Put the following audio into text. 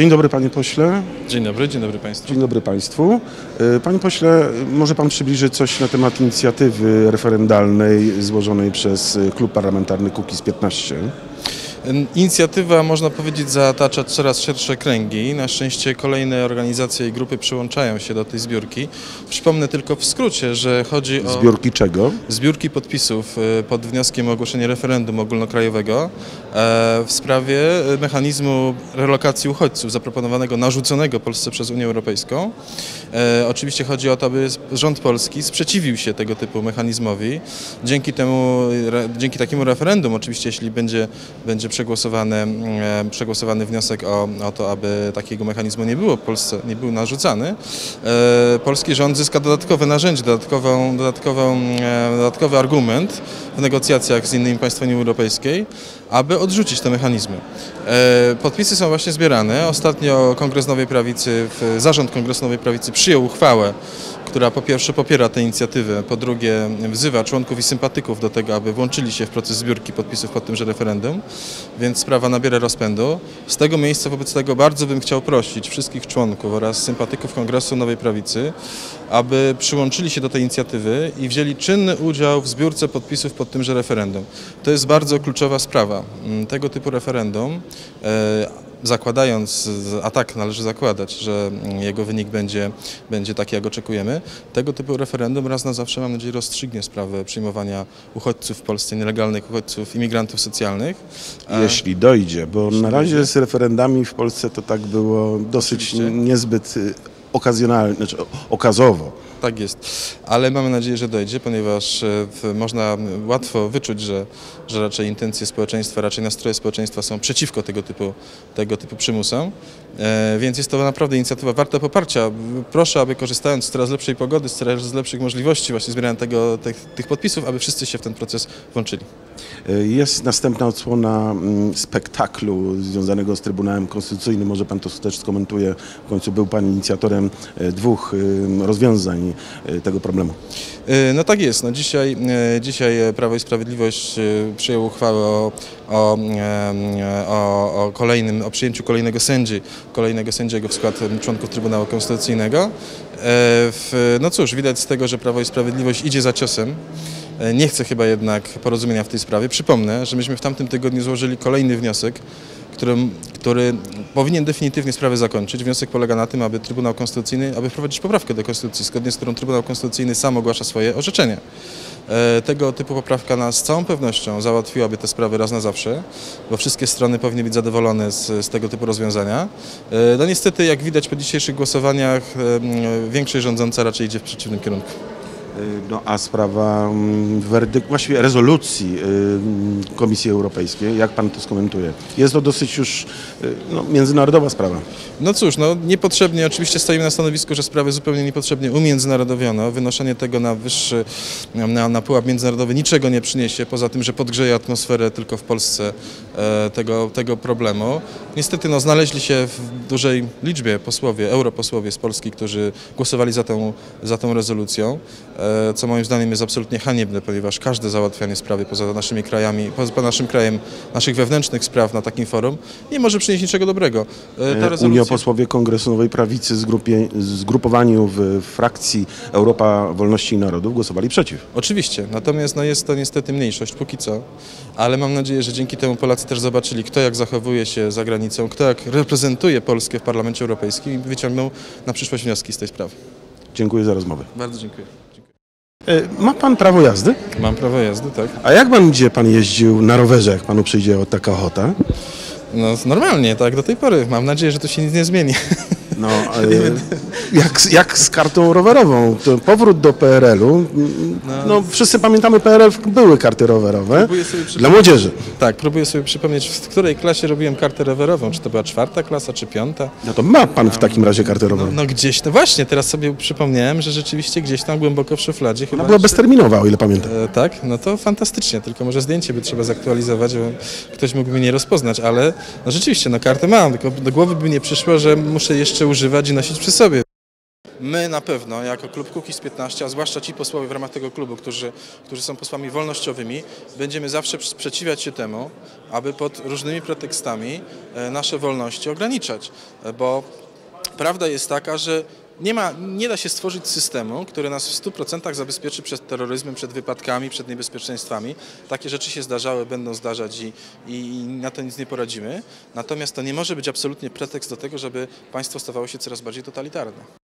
Dzień dobry panie pośle. Dzień dobry, dzień dobry Państwu. Dzień dobry państwu. E, Panie pośle, może pan przybliżyć coś na temat inicjatywy referendalnej złożonej przez Klub Parlamentarny Kukiz 15? Inicjatywa, można powiedzieć, zatacza coraz szersze kręgi. Na szczęście kolejne organizacje i grupy przyłączają się do tej zbiórki. Przypomnę tylko w skrócie, że chodzi o Zbiórki czego? zbiórki podpisów y, pod wnioskiem o ogłoszenie referendum ogólnokrajowego e, w sprawie y, mechanizmu relokacji uchodźców zaproponowanego, narzuconego Polsce przez Unię Europejską. E, Oczywiście chodzi o to, aby rząd polski sprzeciwił się tego typu mechanizmowi. Dzięki temu, dzięki takiemu referendum, oczywiście jeśli będzie, będzie przegłosowany, e, przegłosowany wniosek o, o to, aby takiego mechanizmu nie było w Polsce, nie był narzucany, e, polski rząd zyska dodatkowe narzędzie, dodatkową, dodatkową, dodatkowy argument w negocjacjach z innymi państwami Unii Europejskiej, aby odrzucić te mechanizmy. Podpisy są właśnie zbierane. Ostatnio Kongres Nowej Prawicy, Zarząd Kongresu Nowej Prawicy przyjął uchwałę, która po pierwsze popiera tę inicjatywę, po drugie wzywa członków i sympatyków do tego, aby włączyli się w proces zbiórki podpisów pod tymże referendum, więc sprawa nabiera rozpędu. Z tego miejsca wobec tego bardzo bym chciał prosić wszystkich członków oraz sympatyków Kongresu Nowej Prawicy, aby przyłączyli się do tej inicjatywy i wzięli czynny udział w zbiórce podpisów pod tymże referendum. To jest bardzo kluczowa sprawa. Mm, Tego typu referendum, e, zakładając, a tak należy zakładać, że jego wynik będzie, będzie taki, jak oczekujemy, tego typu referendum raz na zawsze, mam nadzieję, rozstrzygnie sprawę przyjmowania uchodźców w Polsce, nielegalnych uchodźców, imigrantów socjalnych. Jeśli dojdzie, bo Jeśli na razie dojdzie. z referendami w Polsce to tak było dosyć Oczywiście. niezbyt okazjonalnie, znaczy okazowo. Tak jest, ale mamy nadzieję, że dojdzie, ponieważ e, można łatwo wyczuć, że, że raczej intencje społeczeństwa, raczej nastroje społeczeństwa są przeciwko tego typu, tego typu przymusom, e, więc jest to naprawdę inicjatywa warta poparcia. Proszę, aby korzystając z coraz lepszej pogody, z coraz lepszych możliwości właśnie zbierania tego, tych, tych podpisów, aby wszyscy się w ten proces włączyli. Y, Jest następna odsłona mm, spektaklu związanego z Trybunałem Konstytucyjnym. Może pan to też skomentuje. W końcu był pan inicjatorem e, dwóch y, rozwiązań y, tego problemu. E, No tak jest. No dzisiaj, e, dzisiaj Prawo i Sprawiedliwość e, przyjęło uchwałę o, o, e, o, o, kolejnym, o przyjęciu kolejnego sędzi, kolejnego sędziego w skład e, członków Trybunału Konstytucyjnego. E, no cóż, widać z tego, że Prawo i Sprawiedliwość idzie za ciosem. E, Nie chce chyba jednak porozumienia w tej sprawie. Przypomnę, że myśmy w tamtym tygodniu złożyli kolejny wniosek, którym, który powinien definitywnie sprawę zakończyć. Wniosek polega na tym, aby Trybunał Konstytucyjny, aby wprowadzić poprawkę do Konstytucji, zgodnie z którą Trybunał Konstytucyjny sam ogłasza swoje orzeczenie. E, Tego typu poprawka nas z całą pewnością załatwiłaby te sprawy raz na zawsze, bo wszystkie strony powinny być zadowolone z, z tego typu rozwiązania. E, No niestety, jak widać po dzisiejszych głosowaniach, większość rządząca raczej idzie w przeciwnym kierunku. Y, No a sprawa mm, werdykt, właściwie rezolucji y, mm, Komisji Europejskiej, jak pan to skomentuje? Jest to dosyć już y, no, międzynarodowa sprawa. No cóż, no niepotrzebnie, oczywiście stoimy na stanowisku, że sprawy zupełnie niepotrzebnie umiędzynarodowiono. Wynoszenie tego na wyższy, na, na pułap międzynarodowy niczego nie przyniesie, poza tym, że podgrzeje atmosferę tylko w Polsce e, tego, tego problemu. Niestety no, znaleźli się w dużej liczbie posłowie, europosłowie z Polski, którzy głosowali za tą, za tą rezolucją, e, co moim zdaniem jest absolutnie haniebne, ponieważ każde załatwianie sprawy poza naszymi krajami, poza naszym krajem, naszych wewnętrznych spraw na takim forum nie może przynieść niczego dobrego. E, ta E, rezolucja- Unioposłowie Kongresu Nowej Prawicy zgrupie, zgrupowaniu w frakcji Europa Wolności i Narodów głosowali przeciw. Oczywiście, natomiast no jest to niestety mniejszość póki co, ale mam nadzieję, że dzięki temu Polacy też zobaczyli, kto jak zachowuje się za granicą, kto jak reprezentuje Polskę w Parlamencie Europejskim i wyciągnął na przyszłość wnioski z tej sprawy. Dziękuję za rozmowę. Bardzo dziękuję. E, Ma pan prawo jazdy? Mam prawo jazdy, tak? A jak pan będzie pan jeździł na rowerze, jak panu przyjdzie o taka ochota? No normalnie, tak do tej pory. Mam nadzieję, że to się nic nie zmieni. No, e, jak, z- jak z kartą rowerową? To powrót do PRL-u. No, wszyscy pamiętamy PRL, były karty rowerowe dla młodzieży. tak, próbuję sobie przypomnieć, w której klasie robiłem kartę rowerową, czy to była czwarta klasa, czy piąta. No to ma pan w takim razie kartę No, rowerową. no gdzieś, no właśnie, teraz sobie przypomniałem, że rzeczywiście gdzieś tam głęboko w szufladzie chyba Ona była bezterminowa, o ile pamiętam. E, tak, no to fantastycznie, tylko może zdjęcie by trzeba zaktualizować, bo ktoś mógłby mnie nie rozpoznać, ale no rzeczywiście, no kartę mam, tylko do głowy by nie przyszło, że muszę jeszcze używać i nosić przy sobie. My na pewno, jako klub Kukiz 15, a zwłaszcza ci posłowie w ramach tego klubu, którzy, którzy są posłami wolnościowymi, będziemy zawsze sprzeciwiać się temu, aby pod różnymi pretekstami e, nasze wolności ograniczać, E, bo prawda jest taka, że nie, ma, nie da się stworzyć systemu, który nas w 100% zabezpieczy przed terroryzmem, przed wypadkami, przed niebezpieczeństwami. Takie rzeczy się zdarzały, będą zdarzać i, i, i na to nic nie poradzimy. Natomiast to nie może być absolutnie pretekst do tego, żeby państwo stawało się coraz bardziej totalitarne.